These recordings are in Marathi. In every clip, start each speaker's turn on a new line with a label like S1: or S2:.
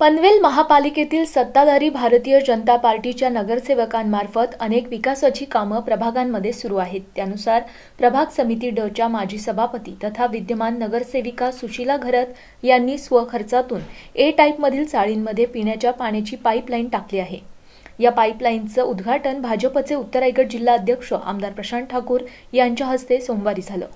S1: पनवेल महापालिकेतील सत्ताधारी भारतीय जनता पार्टीच्या नगरसेवकांमार्फत अनेक विकासाची कामं प्रभागांमध्ये सुरू आहेत. त्यानुसार प्रभाग समिती डच्या माजी सभापती तथा विद्यमान नगरसेविका सुशीला घरत यांनी स्वखर्चातून ए टाईपमधील चाळींमध्ये पिण्याच्या पाण्याची पाईपलाईन टाकली आहे. या पाईपलाईनचं उद्घाटन भाजपचे उत्तर रायगड जिल्हा अध्यक्ष आमदार प्रशांत ठाकूर यांच्या हस्ते सोमवारी झालं.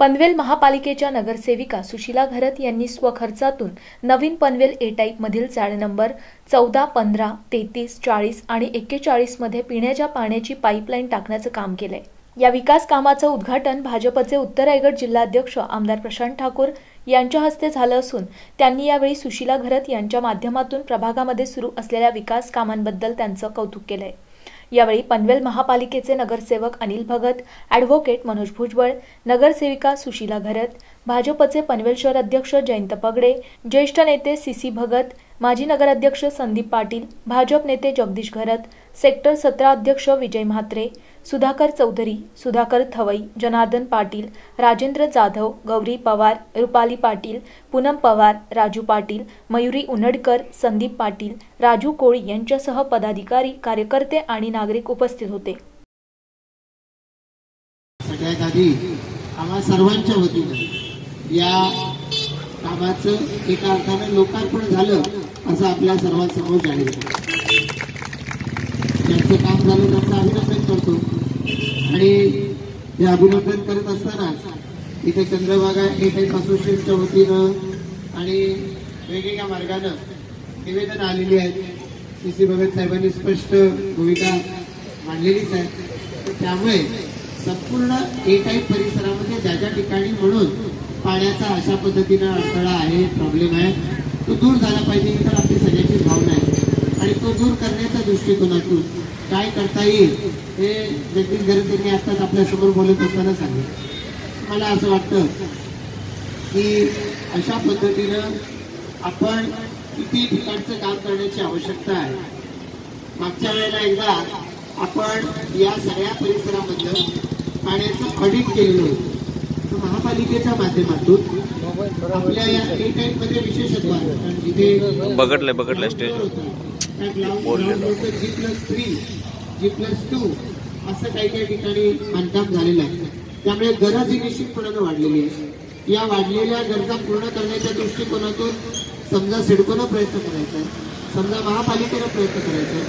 S1: पनवेल महापालिकेच्या नगरसेविका सुशीला घरत यांनी स्वखर्चातून नवीन पनवेल ए टाईप मधील चाळ नंबर चौदा पंधरा तेहतीस चाळीस आणि एक्केचाळीसमध्ये पिण्याच्या पाण्याची पाईपलाईन टाकण्याचं काम केलंय. या विकास कामाचं उद्घाटन भाजपचे उत्तर रायगड जिल्हाध्यक्ष आमदार प्रशांत ठाकूर यांच्या हस्ते झालं असून त्यांनी यावेळी सुशीला घरत यांच्या माध्यमातून प्रभागामध्ये सुरू असलेल्या विकास कामांबद्दल त्यांचं कौतुक केलंय. यावेळी पनवेल महापालिकेचे नगरसेवक अनिल भगत ॲडव्होकेट मनोज भुजबळ नगरसेविका सुशीला घरत भाजपचे पनवेल शहर अध्यक्ष जयंत पगडे ज्येष्ठ नेते सीसी भगत माजी नगराध्यक्ष संदीप पाटील भाजप नेते जगदीश घरत सेक्टर सतरा अध्यक्ष विजय म्हात्रे सुधाकर चौधरी सुधाकर थवई जनार्दन पाटील राजेंद्र जाधव गौरी पवार रुपाली पाटील पूनम पवार राजू पाटील मयुरी उनडकर संदीप पाटील राजू कोळी यांच्यासह पदाधिकारी कार्यकर्ते आणि नागरिक उपस्थित होते
S2: सगळ्यात आधी आम्हा सर्वांच्या वतीनं या कामाचं एका अर्थानं लोकार्पण झालं असं आपल्या सर्वांसमोर जाहीर आहे. ज्यांचं काम झालं त्यांचं अभिनंदन करतो. आणि हे अभिनंदन करत असतानाच इथे चंद्रभागा एक असोसिएशनच्या वतीनं आणि वेगवेगळ्या मार्गानं निवेदन आलेली आहेत. सी सी भगत साहेबांनी स्पष्ट भूमिका मांडलेलीच आहे. त्यामुळे संपूर्ण ए टाईप परिसरामध्ये ज्या ज्या ठिकाणी म्हणून पाण्याचा अशा पद्धतीनं अडथळा आहे प्रॉब्लेम आहे तो दूर झाला पाहिजे ही तर आपली सगळ्याची भावना आहे. आणि तो दूर करण्याच्या दृष्टिकोनातून काय करता येईल हे जगदीश गरजेंनी यांनी आत्ताच आपल्यासमोर बोलत असताना सांगितलं. मला असं वाटतं की अशा पद्धतीनं आपण किती ठिकाणचं काम करण्याची आवश्यकता आहे. मागच्या वेळेला एकदा आपण या सगळ्या परिसरामधलं पाण्याचं ऑडिट केलेलं होतं. महापालिकेच्या माध्यमातून आपल्या या ए टाईपमध्ये विशेषत्व आहे. कारण जिथे
S3: बघडलंय बघडलंय stage
S2: G plus three G plus two असं काही काही ठिकाणी बांधकाम झालेलं आहे. त्यामुळे गरज ही निश्चितपणानं वाढलेली आहे. या वाढलेल्या गरजा पूर्ण करण्याच्या दृष्टिकोनातून समजा सिडकोनं प्रयत्न करायचा समजा महापालिकेनं प्रयत्न करायचा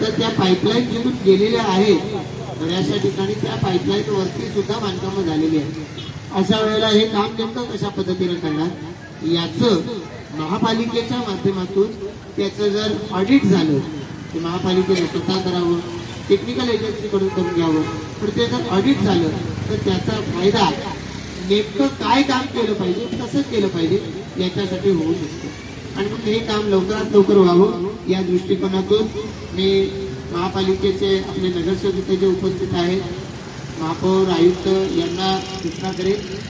S2: तर त्या पाईपलाईन जिथून गेलेल्या आहेत बऱ्याचशा ठिकाणी त्या पाईपलाईन वरती सुद्धा बांधकामं झालेली आहेत. अशा वेळेला हे काम नेमकं कशा पद्धतीनं करणार? याचं महापालिकेच्या माध्यमातून त्याचं जर ऑडिट झालं ते महापालिकेने स्वतः करावं टेक्निकल एजन्सीकडून करून घ्यावं पण ते जर ऑडिट झालं तर त्याचा फायदा नेमकं काय काम केलं पाहिजे कसं केलं पाहिजे याच्यासाठी होऊ शकतो. आणि मग हे काम लवकरात लवकर व्हावं या दृष्टिकोनातून मी महापालिकेचे आपले नगरसेवक जे उपस्थित आहेत महापौर आयुक्त यांना सूचना करेल.